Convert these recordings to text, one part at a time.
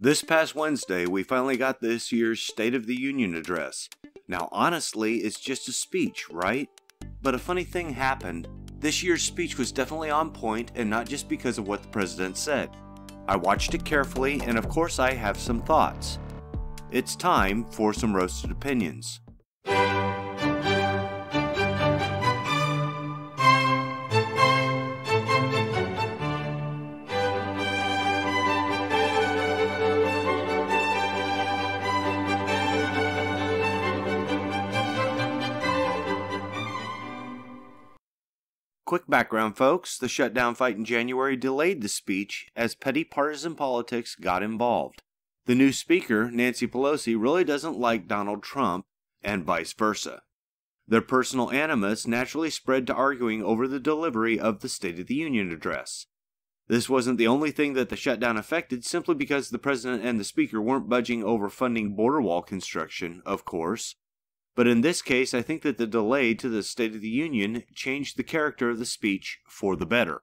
This past Wednesday, we finally got this year's State of the Union address. Now, honestly, it's just a speech, right? But a funny thing happened. This year's speech was definitely on point, and not just because of what the president said. I watched it carefully, and of course, I have some thoughts. It's time for some roasted opinions. Quick background, folks. The shutdown fight in January delayed the speech as petty partisan politics got involved. The new speaker, Nancy Pelosi, really doesn't like Donald Trump, and vice versa. Their personal animus naturally spread to arguing over the delivery of the State of the Union address. This wasn't the only thing that the shutdown affected simply because the president and the speaker weren't budging over funding border wall construction, of course. But in this case, I think that the delay to the State of the Union changed the character of the speech for the better.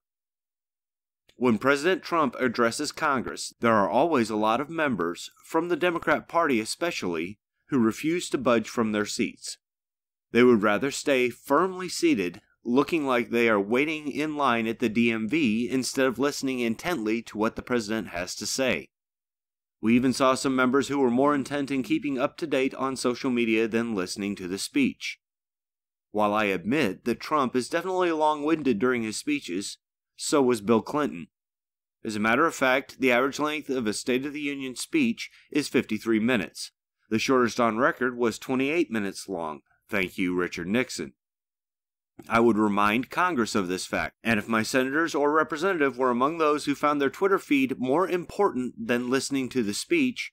When President Trump addresses Congress, there are always a lot of members, from the Democrat Party especially, who refuse to budge from their seats. They would rather stay firmly seated, looking like they are waiting in line at the DMV instead of listening intently to what the president has to say. We even saw some members who were more intent in keeping up to date on social media than listening to the speech. While I admit that Trump is definitely long winded during his speeches, so was Bill Clinton. As a matter of fact, the average length of a State of the Union speech is 53 minutes. The shortest on record was 28 minutes long. Thank you, Richard Nixon. I would remind Congress of this fact, and if my senators or representative were among those who found their Twitter feed more important than listening to the speech,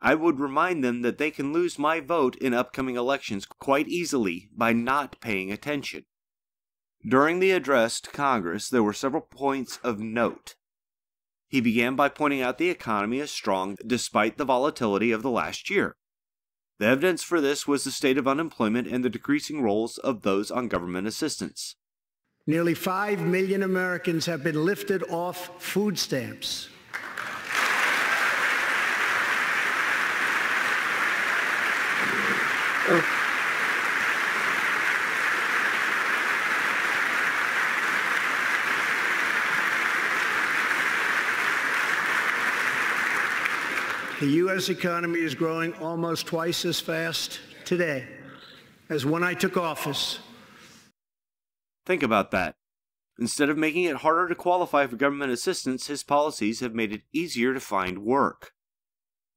I would remind them that they can lose my vote in upcoming elections quite easily by not paying attention. During the address to Congress, there were several points of note. He began by pointing out the economy is strong despite the volatility of the last year. The evidence for this was the state of unemployment and the decreasing rolls of those on government assistance. Nearly 5 million Americans have been lifted off food stamps. Oh. The U.S. economy is growing almost twice as fast today as when I took office. Think about that. Instead of making it harder to qualify for government assistance, his policies have made it easier to find work.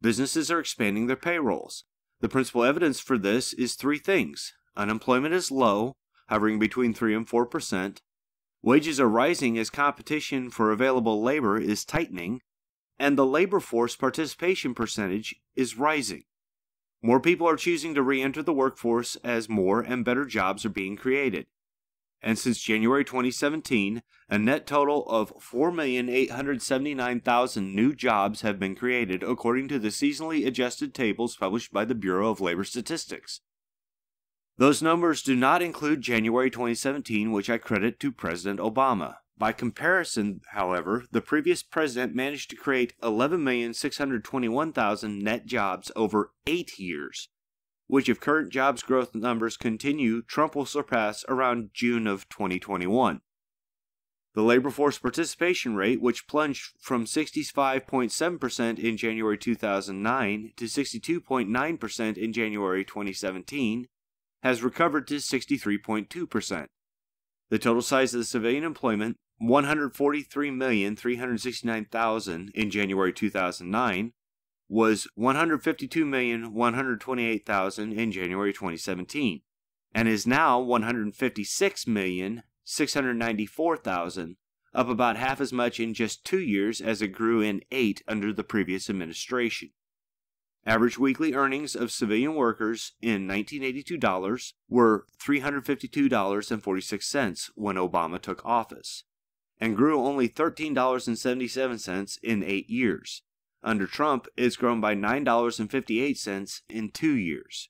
Businesses are expanding their payrolls. The principal evidence for this is three things unemployment is low, hovering between 3 and 4 percent. Wages are rising as competition for available labor is tightening, and the labor force participation percentage is rising. More people are choosing to re enter the workforce as more and better jobs are being created. And since January 2017, a net total of 4,879,000 new jobs have been created, according to the seasonally adjusted tables published by the Bureau of Labor Statistics. Those numbers do not include January 2017, which I credit to President Obama. By comparison, however, the previous president managed to create 11,621,000 net jobs over eight years, which, if current jobs growth numbers continue, Trump will surpass around June of 2021. The labor force participation rate, which plunged from 65.7% in January 2009 to 62.9% in January 2017, has recovered to 63.2%. The total size of the civilian employment 143,369,000 in January 2009 was 152,128,000 in January 2017 and is now 156,694,000, up about half as much in just 2 years as it grew in 8 under the previous administration. Average weekly earnings of civilian workers in 1982 dollars were $352.46 when Obama took office and grew only $13.77 in eight years. Under Trump, it's grown by $9.58 in two years.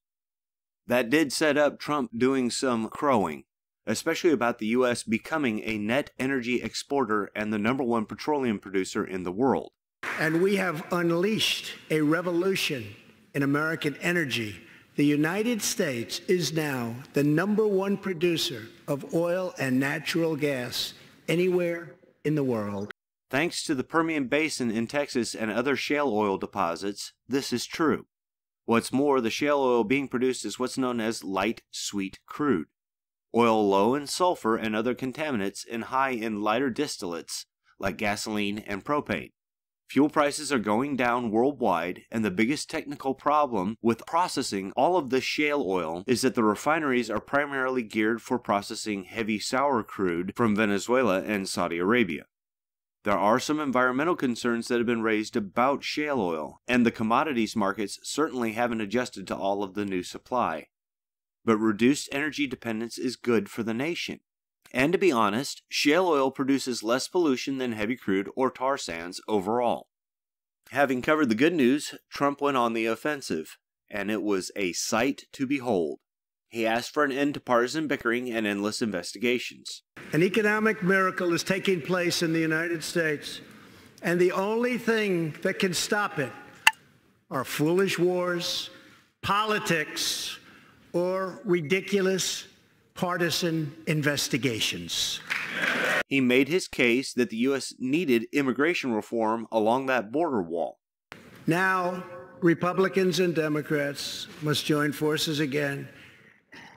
That did set up Trump doing some crowing, especially about the U.S. becoming a net energy exporter and the number one petroleum producer in the world. And we have unleashed a revolution in American energy. The United States is now the number one producer of oil and natural gas anywhere in the world. Thanks to the Permian Basin in Texas and other shale oil deposits, this is true. What's more, the shale oil being produced is what's known as light sweet crude. Oil low in sulfur and other contaminants and high in lighter distillates like gasoline and propane. Fuel prices are going down worldwide, and the biggest technical problem with processing all of this shale oil is that the refineries are primarily geared for processing heavy sour crude from Venezuela and Saudi Arabia. There are some environmental concerns that have been raised about shale oil, and the commodities markets certainly haven't adjusted to all of the new supply. But reduced energy dependence is good for the nation. And to be honest, shale oil produces less pollution than heavy crude or tar sands overall. Having covered the good news, Trump went on the offensive, and it was a sight to behold. He asked for an end to partisan bickering and endless investigations. An economic miracle is taking place in the United States, and the only thing that can stop it are foolish wars, politics, or ridiculous partisan investigations. He made his case that the U.S. needed immigration reform along that border wall. Now, Republicans and Democrats must join forces again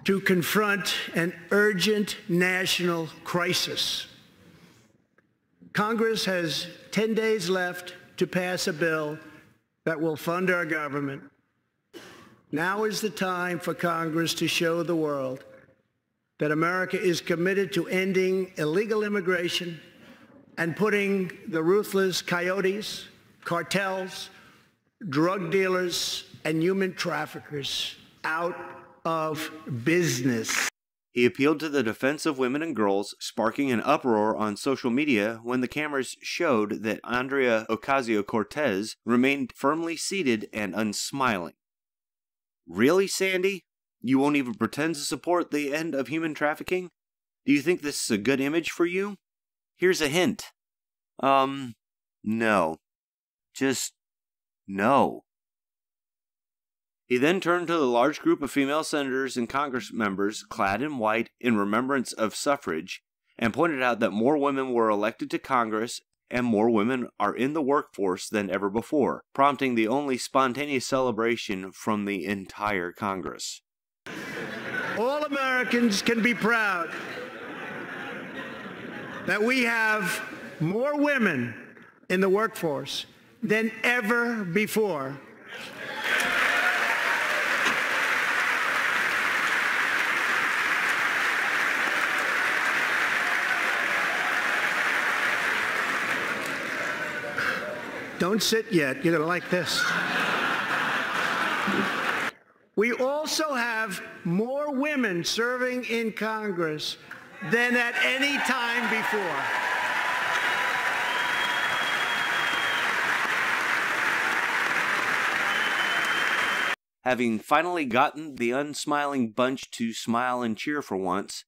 to confront an urgent national crisis. Congress has 10 days left to pass a bill that will fund our government. Now is the time for Congress to show the world that America is committed to ending illegal immigration and putting the ruthless coyotes, cartels, drug dealers, and human traffickers out of business. He appealed to the defense of women and girls, sparking an uproar on social media when the cameras showed that Andrea Ocasio Cortez remained firmly seated and unsmiling. Really, Sandy? You won't even pretend to support the end of human trafficking? Do you think this is a good image for you? Here's a hint. Um, no. Just no. He then turned to the large group of female senators and Congress members clad in white in remembrance of suffrage and pointed out that more women were elected to Congress and more women are in the workforce than ever before, prompting the only spontaneous celebration from the entire Congress. Americans can be proud that we have more women in the workforce than ever before. Don't sit yet. You're going to like this. We also have more women serving in Congress than at any time before. Having finally gotten the unsmiling bunch to smile and cheer for once,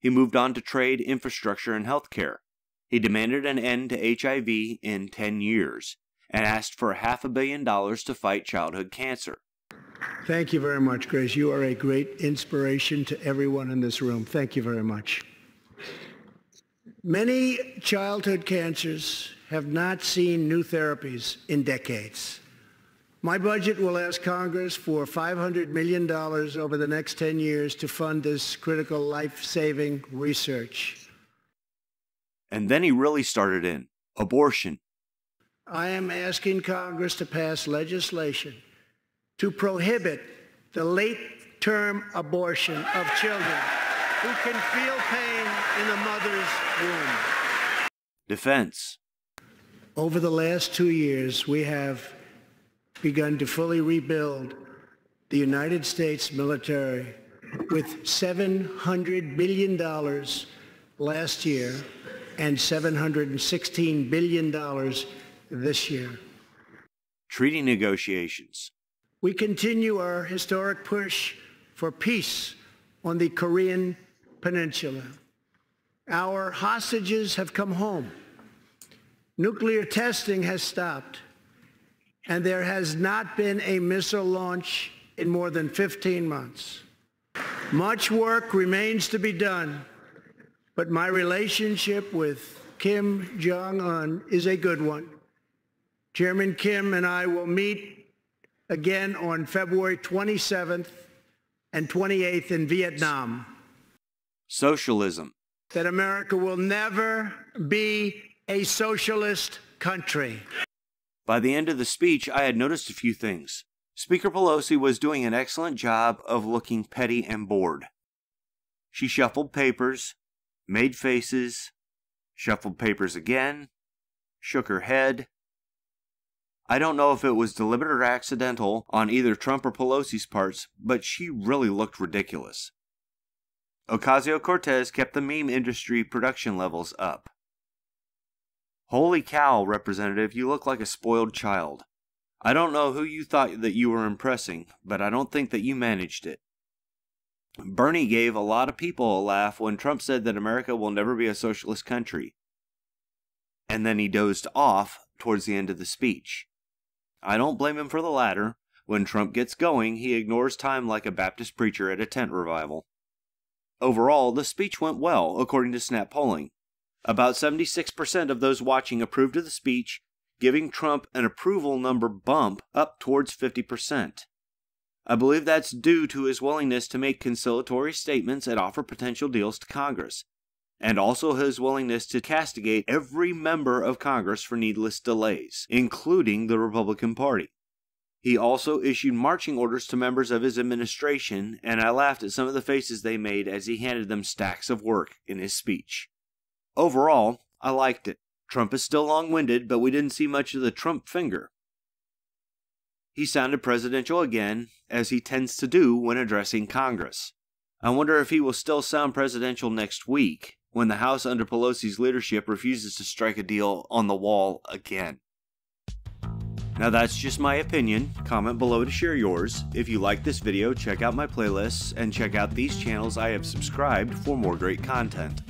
he moved on to trade, infrastructure, and healthcare. He demanded an end to HIV in 10 years and asked for half a billion dollars to fight childhood cancer. Thank you very much, Grace. You are a great inspiration to everyone in this room. Thank you very much. Many childhood cancers have not seen new therapies in decades. My budget will ask Congress for $500 million over the next 10 years to fund this critical life-saving research. And then he really started in abortion. I am asking Congress to pass legislation to prohibit the late-term abortion of children who can feel pain in the mother's womb. Defense. Over the last two years, we have begun to fully rebuild the United States military with $700 billion last year and $716 billion this year. Treaty negotiations. We continue our historic push for peace on the Korean Peninsula. Our hostages have come home. Nuclear testing has stopped. and there has not been a missile launch in more than 15 months. Much work remains to be done, but my relationship with Kim Jong-un is a good one. Chairman Kim and I will meet again on February 27th and 28th in Vietnam. Socialism. That America will never be a socialist country. By the end of the speech, I had noticed a few things. Speaker Pelosi was doing an excellent job of looking petty and bored. She shuffled papers, made faces, shuffled papers again, shook her head. I don't know if it was deliberate or accidental on either Trump or Pelosi's parts, but she really looked ridiculous. Ocasio Cortez kept the meme industry production levels up. Holy cow, Representative, you look like a spoiled child. I don't know who you thought that you were impressing, but I don't think that you managed it. Bernie gave a lot of people a laugh when Trump said that America will never be a socialist country. And then he dozed off towards the end of the speech. I don't blame him for the latter. When Trump gets going, he ignores time like a Baptist preacher at a tent revival. Overall, the speech went well, according to Snap polling. About 76% of those watching approved of the speech, giving Trump an approval number bump up towards 50%. I believe that's due to his willingness to make conciliatory statements and offer potential deals to Congress, and also his willingness to castigate every member of Congress for needless delays, including the Republican Party. He also issued marching orders to members of his administration, and I laughed at some of the faces they made as he handed them stacks of work in his speech. Overall, I liked it. Trump is still long winded, but we didn't see much of the Trump finger. He sounded presidential again, as he tends to do when addressing Congress. I wonder if he will still sound presidential next week, when the House under Pelosi's leadership refuses to strike a deal on the wall again. Now that's just my opinion. Comment below to share yours. If you like this video, check out my playlists and check out these channels I have subscribed for more great content.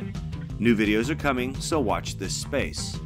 New videos are coming, so watch this space.